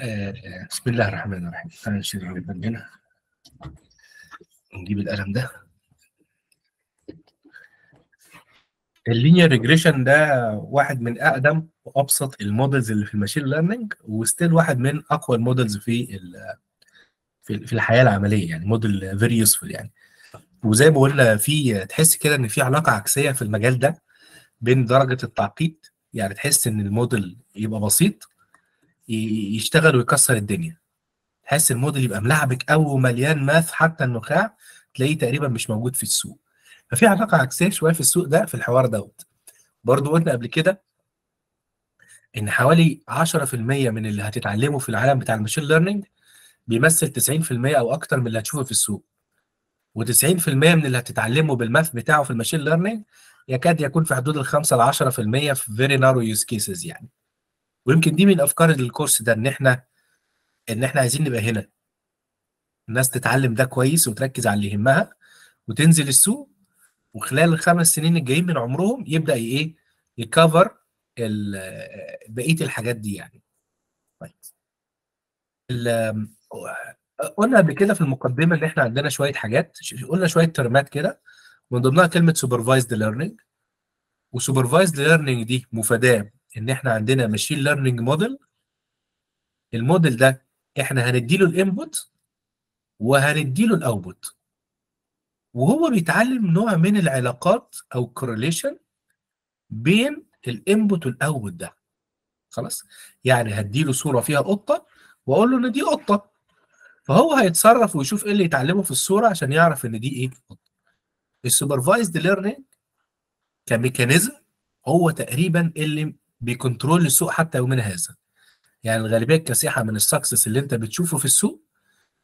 آه، بسم الله الرحمن الرحيم. تعالى نشيل ال ribbon هنا نجيب القلم ده. ال linear regression ده واحد من أقدم وأبسط ال models اللي في ال machine learning و still واحد من أقوى ال models في في الحياة العملية يعني model very useful يعني. وزي ما قلنا في تحس كده إن في علاقة عكسية في المجال ده بين درجة التعقيد. يعني تحس إن الموديل يبقى بسيط يشتغل ويكسر الدنيا. تحس الموديل يبقى ملعبك قوي ومليان math حتى النخاع تلاقيه تقريبا مش موجود في السوق. ففي علاقة عكسيه شوية في السوق ده في الحوار دوت. برضو قلنا قبل كده إن حوالي 10% من اللي هتتعلمه في العالم بتاع ال machine learning بيمثل 90% أو أكتر من اللي هتشوفه في السوق. و90% من اللي هتتعلمه بال math بتاعه في ال machine learning يكاد يكون في حدود ال 5 ل 10% في very narrow use cases يعني. ويمكن دي من أفكار ال course ده إن إحنا إن إحنا عايزين نبقى هنا. الناس تتعلم ده كويس وتركز على اللي يهمها وتنزل السوق وخلال الخمس سنين الجايين من عمرهم يبدأ إيه ي cover بقية الحاجات دي يعني. طيب. قلنا قبل كده في المقدمة إن إحنا عندنا شوية حاجات قلنا شوية term ات كده من ضمنها كلمة supervised learning و supervised learning دي مفادها إن إحنا عندنا machine learning model ال model ده إحنا هنديله ال input وهنديله ال output وهو بيتعلم نوع من العلاقات أو correlation بين ال input وال output ده. خلاص؟ يعني هديله صورة فيها قطة وأقول له إن دي قطة. فهو هيتصرف ويشوف إيه اللي يتعلمه في الصورة عشان يعرف إن دي إيه؟ قطه ال supervised learning ك mechanism هو تقريبا اللي بي control السوق حتى يومنا هذا. يعني الغالبية الكاسحه من ال success اللي انت بتشوفه في السوق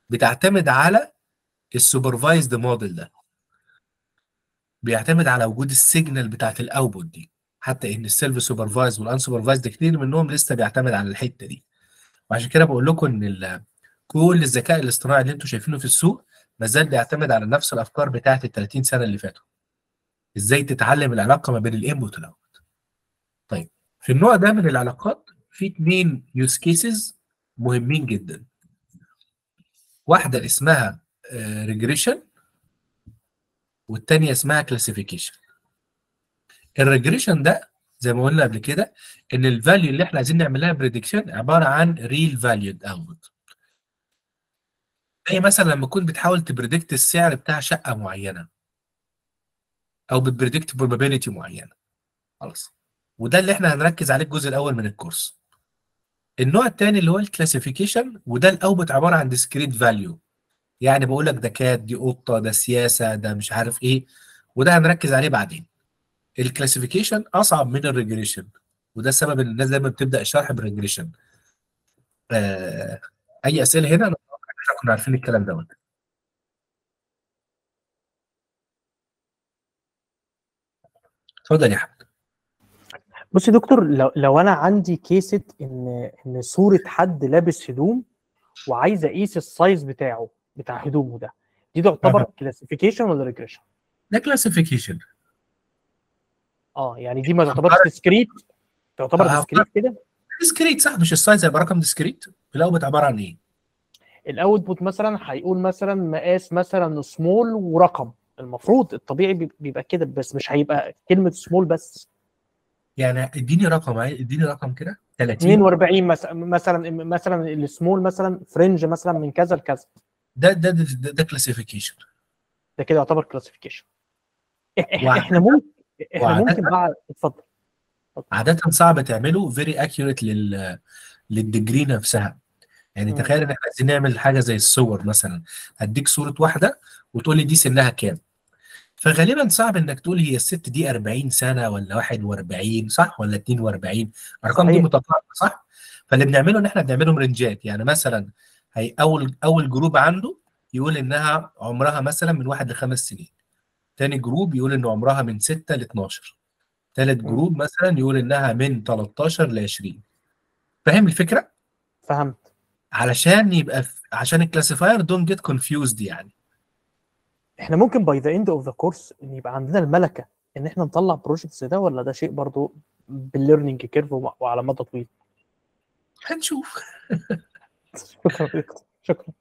بتعتمد على ال supervised model ده. بيعتمد على وجود ال signal بتاعت ال output دي. حتى إن ال self supervised وال unsupervised كتير منهم لسه بيعتمد على الحتة دي. وعشان كده بقول لكم إن كل الذكاء الاصطناعي اللي أنتم شايفينه في السوق ما زال بيعتمد على نفس الأفكار بتاعت ال 30 سنة اللي فاتوا. إزاي تتعلم العلاقة ما بين الانبوت والاوتبوت طيب في النوع ده من العلاقات في اثنين use cases مهمين جدا. واحدة اسمها regression والتانية اسمها classification ال regression ده زي ما قلنا قبل كده إن ال value اللي إحنا عايزين نعمل لها prediction عبارة عن real valued output زي مثلا لما تكون بتحاول ت predict السعر بتاع شقة معينة أو بت predict probability معينة. خلاص. وده اللي إحنا هنركز عليه الجزء الأول من ال course. النوع الثاني اللي هو ال classification وده ال output عبارة عن discrete value يعني بقول لك ده cat دي قطة ده سياسة ده مش عارف إيه. وده هنركز عليه بعدين. ال classification أصعب من ال regression وده السبب إن الناس دايما بتبدأ الشرح بال regression آه أي أسئلة هنا؟ أنا كنا عارفين الكلام دوت. اتفضل يا احمد بص يا دكتور لو, لو أنا عندي case ة إن إن صورة حد لابس هدوم وعايز أقيس ال size بتاعه بتاع هدومه ده دي تعتبر. classification ولا regression؟ ده classification آه يعني دي ما تعتبرش discrete تعتبر. discrete كده discrete صح مش ال size هيبقى رقم discrete ال output عبارة عن إيه؟ ال output مثلا هيقول مثلا مقاس مثلا سمول ورقم المفروض الطبيعي بي- بيبقى كده بس مش هيبقى كلمة سمول بس يعني اديني رقم اديني رقم كده. 30 42 مثلا مثلا مثلا السمول مثلا ف range مثلا من كذا لكذا. ده ده ده, ده, ده classification ده كده يعتبر classification إحنا ممكن إحنا وعادة- ممكن بقى اتفضل. عادة صعب تعمله very accurate لل لل degree نفسها. يعني. تخيل إن إحنا عايزين نعمل حاجة زي الصور مثلا. هديك صورة واحدة وتقول لي دي سنها كام. فغالبا صعب إنك تقول هي الست دي 40 سنة ولا 41 صح؟ ولا 42 الارقام دي صحيح. متقاربة صح؟ فاللي بنعمله إن إحنا بنعملهم range ات. يعني مثلا هي أول أول group عنده يقول إنها عمرها مثلا من واحد لخمس سنين. تاني group يقول ان عمرها من 6 ل 12 تالت مم. group مثلا يقول إنها من 13 ل 20 فاهم الفكرة؟ فهمت. علشان يبقى عشان ال classifier don't get confused يعني. إحنا ممكن by the end of the course إن يبقى عندنا الملكة إن إحنا نطلع projects ده ولا ده شيء برضو بال learning curve وعلى مدى طويل؟ هنشوف. شكرا. شكرا.